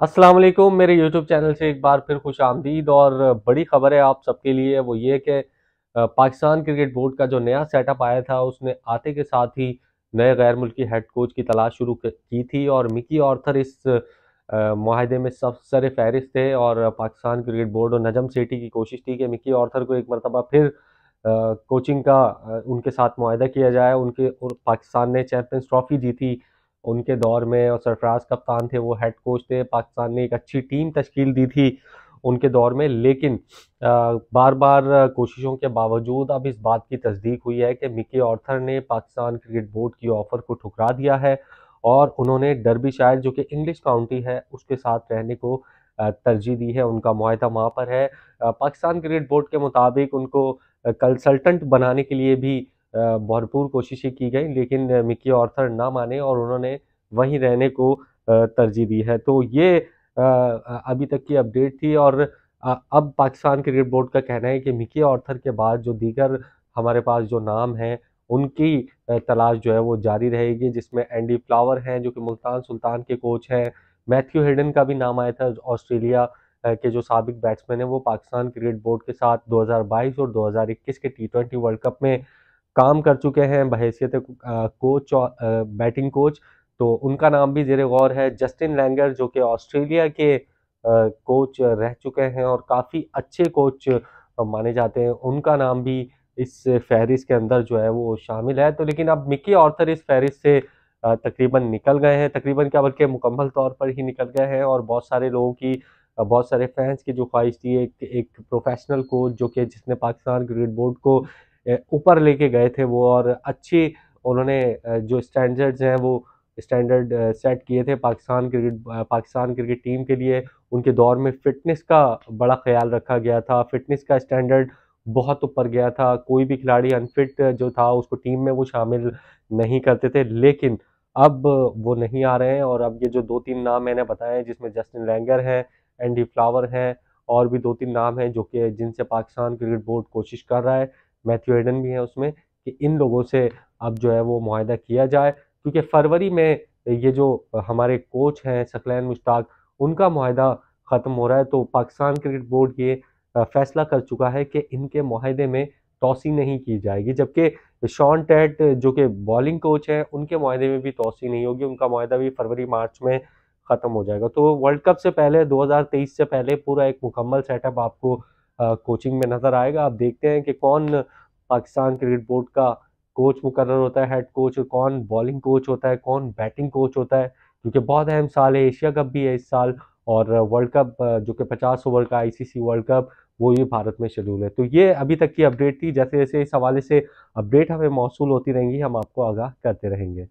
अस्सलाम वालेकुम मेरे यूट्यूब चैनल से एक बार फिर खुश आमदीद और बड़ी खबर है आप सबके लिए, वो ये कि पाकिस्तान क्रिकेट बोर्ड का जो नया सेटअप आया था, उसने आते के साथ ही नए गैर मुल्की हेड कोच की तलाश शुरू की थी और मिकी ऑर्थर इस माहदे में सब सर फहरिस्त थे और पाकिस्तान क्रिकेट बोर्ड और नजम सेठी की कोशिश थी कि मिकी ऑर्थर को एक मरतबा फिर कोचिंग का उनके साथ माहा किया जाए, उनके और पाकिस्तान ने चैम्पियंस ट्रॉफी जीती उनके दौर में और सरफराज कप्तान थे, वो हेड कोच थे। पाकिस्तान ने एक अच्छी टीम तश्कील दी थी उनके दौर में, लेकिन बार बार कोशिशों के बावजूद अब इस बात की तस्दीक हुई है कि मिकी ऑर्थर ने पाकिस्तान क्रिकेट बोर्ड की ऑफ़र को ठुकरा दिया है और उन्होंने डरबी शायर, जो कि इंग्लिश काउंटी है, उसके साथ रहने को तरजीह दी है। उनका माहा वहाँ पर है। पाकिस्तान क्रिकेट बोर्ड के मुताबिक उनको कंसल्टेंट बनाने के लिए भी भरपूर कोशिशें की गई, लेकिन मिकी ऑर्थर ना माने और उन्होंने वहीं रहने को तरजीह दी है। तो ये अभी तक की अपडेट थी और अब पाकिस्तान क्रिकेट बोर्ड का कहना है कि मिकी ऑर्थर के बाद जो दीगर हमारे पास जो नाम हैं, उनकी तलाश जो है वो जारी रहेगी, जिसमें एंडी फ्लावर हैं, जो कि मुल्तान सुल्तान के कोच हैं। मैथ्यू हेडन का भी नाम आया था, ऑस्ट्रेलिया के जो सबक बैट्समैन हैं, वो पाकिस्तान क्रिकेट बोर्ड के साथ 2022 और 2021 के टी वर्ल्ड कप में काम कर चुके हैं बहसीत कोच बैटिंग कोच तो उनका नाम भी जेर गौर है। जस्टिन लैंगर जो कि ऑस्ट्रेलिया के कोच रह चुके हैं और काफ़ी अच्छे कोच माने जाते हैं। उनका नाम भी इस फहरिस्त के अंदर जो है वो शामिल है। तो लेकिन अब मिकी ऑर्थर इस फहरिस्त से तकरीबन निकल गए हैं। तकरीबन क्या बल्कि मुकम्मल तौर पर ही निकल गए हैं और बहुत सारे लोगों की बहुत सारे फैंस की जो ख्वाहिश थी, एक एक प्रोफेशनल कोच जो कि जिसने पाकिस्तान क्रिकेट बोर्ड को ऊपर लेके गए थे वो और अच्छी उन्होंने जो स्टैंडर्ड्स हैं वो स्टैंडर्ड सेट किए थे Pakistan cricket Pakistan cricket team के लिए। उनके दौर में फ़िटनेस का बड़ा ख्याल रखा गया था। फ़िटनेस का स्टैंडर्ड बहुत ऊपर गया था। कोई भी खिलाड़ी अनफिट जो था उसको टीम में वो शामिल नहीं करते थे। लेकिन अब वो नहीं आ रहे हैं और अब ये जो दो तीन नाम मैंने बताए हैं, जिसमें जस्टिन लैंगर हैं एंडी फ्लावर हैं, और भी दो तीन नाम हैं जो कि जिनसे पाकिस्तान क्रिकेट बोर्ड कोशिश कर रहा है। मैथ्यू एडन भी हैं उसमें, कि इन लोगों से अब जो है वो माहा किया जाए। क्योंकि फरवरी में ये जो हमारे कोच हैं सकलैन मुश्ताक, उनका माहा ख़त्म हो रहा है तो पाकिस्तान क्रिकेट बोर्ड ये फैसला कर चुका है कि इनके माहे में तोसी नहीं की जाएगी। जबकि शॉन टेट, जो कि बॉलिंग कोच हैं, उनके माहे में भी तोसी नहीं होगी, उनका माहा भी फरवरी, मार्च में ख़त्म हो जाएगा। तो वर्ल्ड कप से पहले 2023 से पहले पूरा एक मुकम्मल सेटअप आपको कोचिंग में नज़र आएगा। आप देखते हैं कि कौन पाकिस्तान क्रिकेट बोर्ड का कोच मुकर होता है, हेड कोच, कौन बॉलिंग कोच होता है, कौन बैटिंग कोच होता है, क्योंकि बहुत अहम साल है। एशिया कप भी है इस साल और वर्ल्ड कप जो कि 50 ओवर का आईसीसी वर्ल्ड कप, वो भी भारत में शेड्यूल है। तो ये अभी तक की अपडेट थी। जैसे जैसे इस हवाले से अपडेट हमें मौसू होती रहेंगी, हम आपको आगाह करते रहेंगे।